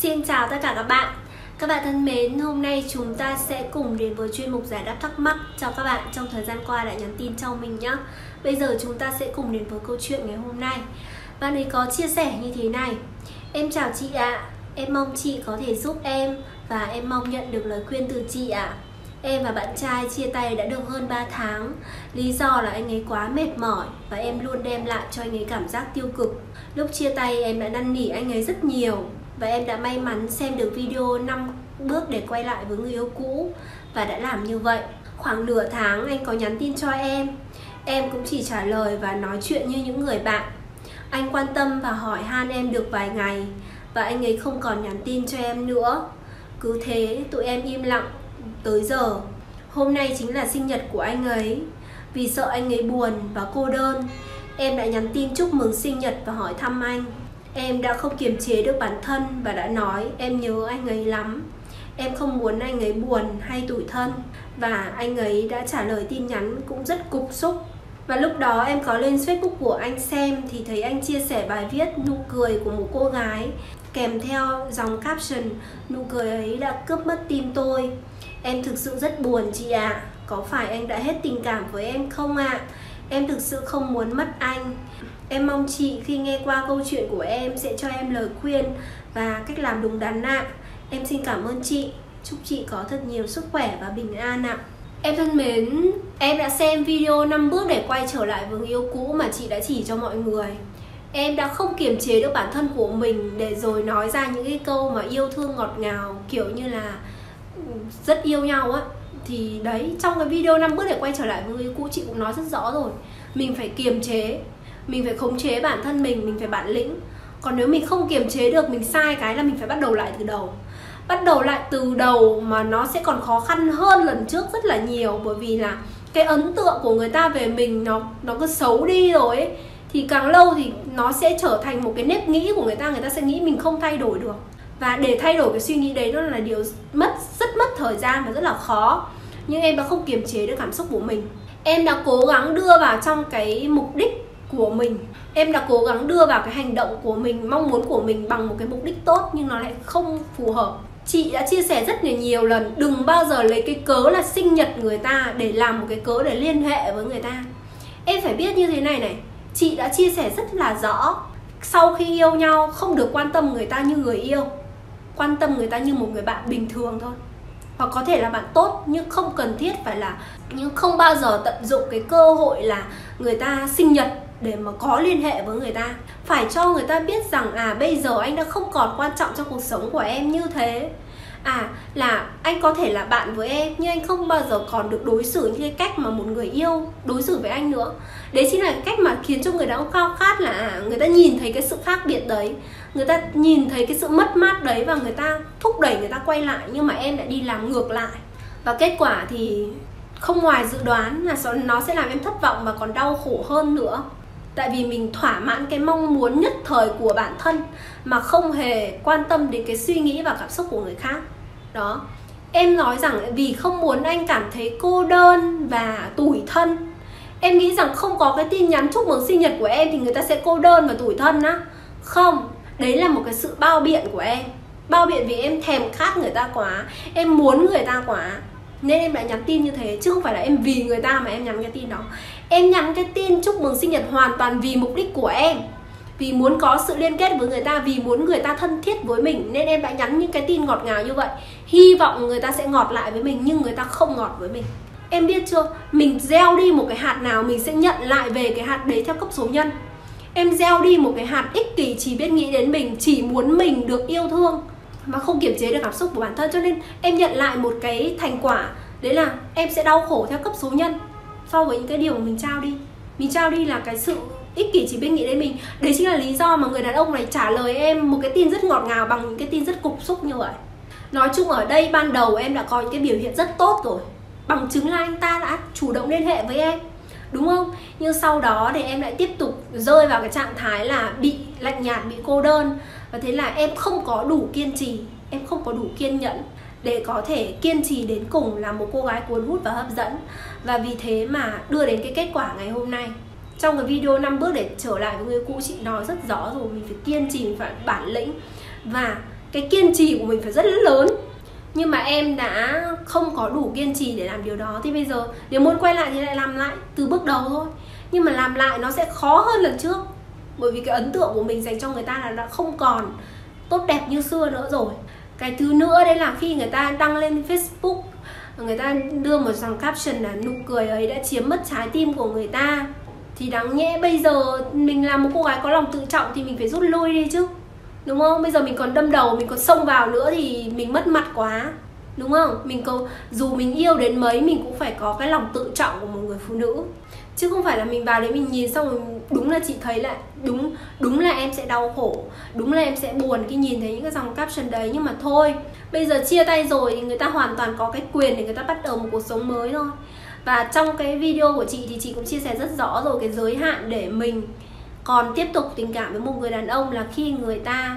Xin chào tất cả các bạn. Các bạn thân mến, hôm nay chúng ta sẽ cùng đến với chuyên mục giải đáp thắc mắc. Cho các bạn trong thời gian qua đã nhắn tin cho mình nhé Bây giờ chúng ta sẽ cùng đến với câu chuyện ngày hôm nay. Bạn ấy có chia sẻ như thế này. Em chào chị ạ, à. em mong chị có thể giúp em và em mong nhận được lời khuyên từ chị ạ. À. Em và bạn trai chia tay đã được hơn 3 tháng. Lý do là anh ấy quá mệt mỏi Và em luôn đem lại cho anh ấy cảm giác tiêu cực. Lúc chia tay em đã năn nỉ anh ấy rất nhiều. Và em đã may mắn xem được video 5 bước để quay lại với người yêu cũ Và đã làm như vậy. Khoảng nửa tháng anh có nhắn tin cho em. Em cũng chỉ trả lời và nói chuyện như những người bạn. Anh quan tâm và hỏi han em được vài ngày Và anh ấy không còn nhắn tin cho em nữa. Cứ thế tụi em im lặng tới giờ. Hôm nay chính là sinh nhật của anh ấy. Vì sợ anh ấy buồn và cô đơn, Em đã nhắn tin chúc mừng sinh nhật và hỏi thăm anh. Em đã không kiềm chế được bản thân và đã nói, em nhớ anh ấy lắm Em không muốn anh ấy buồn hay tủi thân Và anh ấy đã trả lời tin nhắn cũng rất cục xúc Và lúc đó em có lên facebook của anh xem Thì thấy anh chia sẻ bài viết nụ cười của một cô gái Kèm theo dòng caption, Nụ cười ấy đã cướp mất tim tôi Em thực sự rất buồn chị ạ à. Có phải anh đã hết tình cảm với em không ạ? À? Em thực sự không muốn mất anh Em mong chị khi nghe qua câu chuyện của em sẽ cho em lời khuyên và cách làm đúng đắn ạ. À. Em xin cảm ơn chị. Chúc chị có thật nhiều sức khỏe và bình an ạ. À. Em thân mến, em đã xem video 5 bước để quay trở lại với người yêu cũ mà chị đã chỉ cho mọi người. Em đã không kiềm chế được bản thân của mình để rồi nói ra những cái câu mà yêu thương ngọt ngào kiểu như là ừ, rất yêu nhau á thì đấy, trong cái video năm bước để quay trở lại với người cũ, chị cũng nói rất rõ rồi. Mình phải kiềm chế, mình phải khống chế bản thân mình mình phải bản lĩnh. Còn nếu mình không kiềm chế được, mình sai cái là mình phải bắt đầu lại từ đầu. Bắt đầu lại từ đầu mà nó sẽ còn khó khăn hơn lần trước rất là nhiều, bởi vì là cái ấn tượng của người ta về mình nó nó cứ xấu đi rồi ấy. Thì càng lâu thì nó sẽ trở thành một cái nếp nghĩ của người ta người ta sẽ nghĩ mình không thay đổi được. Và để thay đổi cái suy nghĩ đấy nó là điều mất mất thời gian và rất là khó. Nhưng em đã không kiềm chế được cảm xúc của mình. Em đã cố gắng đưa vào trong cái mục đích của mình. Em đã cố gắng đưa vào cái hành động của mình, mong muốn của mình bằng một cái mục đích tốt nhưng nó lại không phù hợp. Chị đã chia sẻ rất là nhiều lần, đừng bao giờ lấy cái cớ là sinh nhật người ta để làm một cái cớ để liên hệ với người ta. Em phải biết như thế này này, chị đã chia sẻ rất là rõ. Sau khi yêu nhau, không được quan tâm người ta như người yêu, quan tâm người ta như một người bạn bình thường thôi hoặc có thể là bạn tốt nhưng không cần thiết phải là nhưng không bao giờ tận dụng cái cơ hội là người ta sinh nhật để mà có liên hệ với người ta. Phải cho người ta biết rằng à bây giờ anh đã không còn quan trọng trong cuộc sống của em như thế. À là anh có thể là bạn với em nhưng anh không bao giờ còn được đối xử như cái cách mà một người yêu đối xử với anh nữa. Đấy chính là cái cách mà khiến cho người đó khao khát là à, người ta nhìn thấy cái sự khác biệt đấy người ta nhìn thấy cái sự mất mát đấy và người ta thúc đẩy người ta quay lại, nhưng mà em lại đi làm ngược lại. Và kết quả thì không ngoài dự đoán là nó sẽ làm em thất vọng và còn đau khổ hơn nữa. Tại vì mình thỏa mãn cái mong muốn nhất thời của bản thân mà không hề quan tâm đến cái suy nghĩ và cảm xúc của người khác. Đó. Em nói rằng vì không muốn anh cảm thấy cô đơn và tủi thân. Em nghĩ rằng không có cái tin nhắn chúc mừng sinh nhật của em thì người ta sẽ cô đơn và tủi thân á. Không đấy là một cái sự bao biện của em. Bao biện vì em thèm khát người ta quá, em muốn người ta quá. Nên em lại nhắn tin như thế, chứ không phải là em vì người ta mà em nhắn cái tin đó. Em nhắn cái tin chúc mừng sinh nhật hoàn toàn vì mục đích của em. Vì muốn có sự liên kết với người ta, vì muốn người ta thân thiết với mình. Nên em đã nhắn những cái tin ngọt ngào như vậy. Hy vọng người ta sẽ ngọt lại với mình, nhưng người ta không ngọt với mình. Em biết chưa? Mình gieo đi một cái hạt nào mình sẽ nhận lại về cái hạt đấy theo cấp số nhân em gieo đi một cái hạt ích kỷ chỉ biết nghĩ đến mình, chỉ muốn mình được yêu thương mà không kiểm chế được cảm xúc của bản thân. Cho nên em nhận lại một cái thành quả, đấy là em sẽ đau khổ theo cấp số nhân so với những cái điều mà mình trao đi. Mình trao đi là cái sự ích kỷ chỉ biết nghĩ đến mình. Đấy chính là lý do mà người đàn ông này trả lời em một cái tin rất ngọt ngào bằng những cái tin rất cục xúc như vậy. Nói chung ở đây ban đầu em đã có những cái biểu hiện rất tốt rồi. Bằng chứng là anh ta đã chủ động liên hệ với em đúng không? Nhưng sau đó thì em lại tiếp tục rơi vào cái trạng thái là bị lạnh nhạt, bị cô đơn. Và thế là em không có đủ kiên trì, em không có đủ kiên nhẫn để có thể kiên trì đến cùng là một cô gái cuốn hút và hấp dẫn. Và vì thế mà đưa đến cái kết quả ngày hôm nay. Trong cái video 5 bước để trở lại với người cũ, chị nói rất rõ rồi, mình phải kiên trì, mình phải bản lĩnh. Và cái kiên trì của mình phải rất lớn nhưng mà em đã không có đủ kiên trì để làm điều đó. Thì bây giờ nếu muốn quay lại thì lại làm lại từ bước đầu thôi. Nhưng mà làm lại nó sẽ khó hơn lần trước. Bởi vì cái ấn tượng của mình dành cho người ta là đã không còn tốt đẹp như xưa nữa rồi. Cái thứ nữa đấy là khi người ta đăng lên facebook, người ta đưa một dòng caption là nụ cười ấy đã chiếm mất trái tim của người ta, thì đáng nhẽ bây giờ mình là một cô gái có lòng tự trọng thì mình phải rút lui đi chứ đúng không? Bây giờ mình còn đâm đầu, mình còn xông vào nữa thì mình mất mặt quá. Đúng không? Mình có, dù mình yêu đến mấy, mình cũng phải có cái lòng tự trọng của một người phụ nữ. Chứ không phải là mình vào đấy mình nhìn xong rồi đúng là chị thấy là đúng đúng là em sẽ đau khổ. Đúng là em sẽ buồn khi nhìn thấy những cái dòng caption đấy. Nhưng mà thôi, bây giờ chia tay rồi thì người ta hoàn toàn có cái quyền để người ta bắt đầu một cuộc sống mới thôi. Và trong cái video của chị thì chị cũng chia sẻ rất rõ rồi, cái giới hạn để mình còn tiếp tục tình cảm với một người đàn ông là khi người ta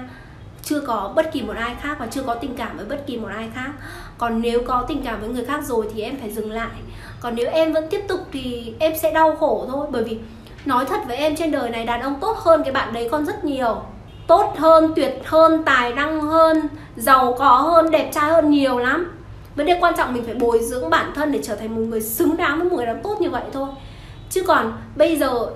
chưa có bất kỳ một ai khác và chưa có tình cảm với bất kỳ một ai khác. Còn nếu có tình cảm với người khác rồi thì em phải dừng lại. Còn nếu em vẫn tiếp tục thì em sẽ đau khổ thôi, bởi vì nói thật với em trên đời này, đàn ông tốt hơn cái bạn đấy con rất nhiều. Tốt hơn, tuyệt hơn, tài năng hơn, giàu có hơn, đẹp trai hơn nhiều lắm. Vấn đề quan trọng mình phải bồi dưỡng bản thân để trở thành một người xứng đáng với một người đàn ông tốt như vậy thôi. Chứ còn bây giờ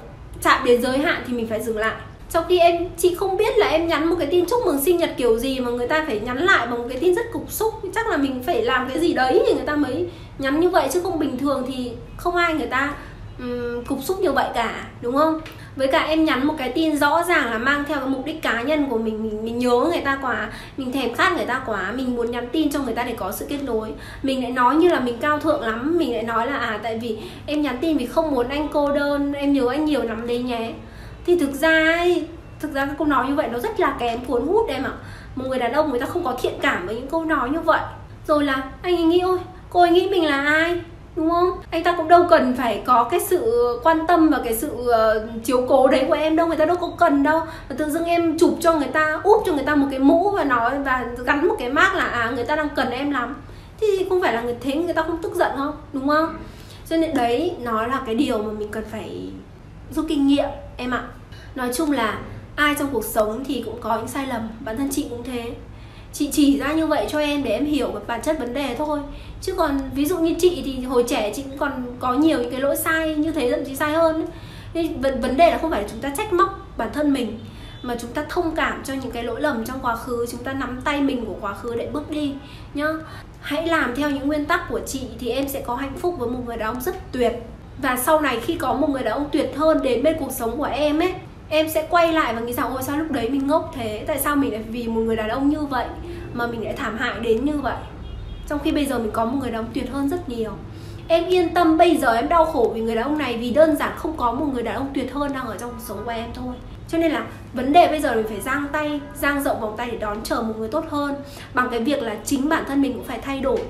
chạm đến giới hạn thì mình phải dừng lại. Trong khi em, chị không biết là em nhắn một cái tin chúc mừng sinh nhật kiểu gì mà người ta phải nhắn lại bằng một cái tin rất cục xúc. Chắc là mình phải làm cái gì đấy thì người ta mới nhắn như vậy. Chứ không bình thường thì không ai người ta um, cục xúc như vậy cả đúng không? Với cả em nhắn một cái tin rõ ràng là mang theo cái mục đích cá nhân của mình mình mình nhớ người ta quá mình thèm khát người ta quá mình muốn nhắn tin cho người ta để có sự kết nối. Mình lại nói như là mình cao thượng lắm mình lại nói là à tại vì em nhắn tin vì không muốn anh cô đơn em nhớ anh nhiều lắm đấy nhé. Thì thực ra ấy, thực ra cái câu nói như vậy nó rất là kém cuốn hút em ạ. Một người đàn ông người ta không có thiện cảm với những câu nói như vậy. Rồi là anh ấy nghĩ ôi cô ấy nghĩ mình là ai? Đúng không? Anh ta cũng đâu cần phải có cái sự quan tâm và cái sự uh, chiếu cố đấy của em đâu người ta đâu có cần đâu. Và tự dưng em chụp cho người ta úp cho người ta một cái mũ và nói và gắn một cái mác là à người ta đang cần em lắm. Thì không phải là người thế người ta không tức giận không? Đúng không? Cho nên đấy nó là cái điều mà mình cần phải rút kinh nghiệm em ạ. Nói chung là ai trong cuộc sống thì cũng có những sai lầm bản thân chị cũng thế chị chỉ ra như vậy cho em để em hiểu được bản chất vấn đề thôi. Chứ còn ví dụ như chị thì hồi trẻ chị cũng còn có nhiều những cái lỗi sai như thế, thậm chí sai hơn nên vấn đề là không phải là chúng ta trách móc bản thân mình, mà chúng ta thông cảm cho những cái lỗi lầm trong quá khứ, chúng ta nắm tay mình của quá khứ để bước đi, nhá. Hãy làm theo những nguyên tắc của chị thì em sẽ có hạnh phúc với một người đàn ông rất tuyệt. Và sau này khi có một người đàn ông tuyệt hơn đến bên cuộc sống của em ấy em sẽ quay lại và nghĩ rằng, ôi, sao lúc đấy mình ngốc thế? Tại sao mình lại vì một người đàn ông như vậy mà mình lại thảm hại đến như vậy? Trong khi bây giờ mình có một người đàn ông tuyệt hơn rất nhiều. Em yên tâm, bây giờ em đau khổ vì người đàn ông này vì đơn giản không có một người đàn ông tuyệt hơn đang ở trong cuộc sống của em thôi. Cho nên là vấn đề bây giờ mình phải giang tay, giang rộng vòng tay để đón chờ một người tốt hơn. Bằng cái việc là chính bản thân mình cũng phải thay đổi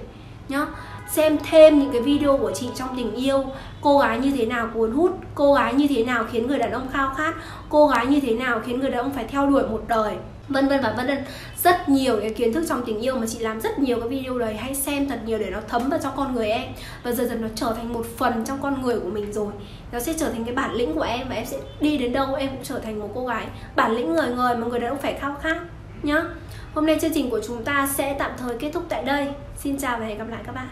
nhá. Xem thêm những cái video của chị trong tình yêu, cô gái như thế nào cuốn hút, cô gái như thế nào khiến người đàn ông khao khát, cô gái như thế nào khiến người đàn ông phải theo đuổi một đời. Vân vân và vân vân. Rất nhiều cái kiến thức trong tình yêu mà chị làm rất nhiều cái video đấy hãy xem thật nhiều để nó thấm vào trong con người em. Và dần dần nó trở thành một phần trong con người của mình rồi. Nó sẽ trở thành cái bản lĩnh của em và em sẽ đi đến đâu em cũng trở thành một cô gái bản lĩnh người người mà người đàn ông phải khao khát nhá. Hôm nay chương trình của chúng ta sẽ tạm thời kết thúc tại đây xin chào và hẹn gặp lại các bạn.